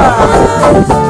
Música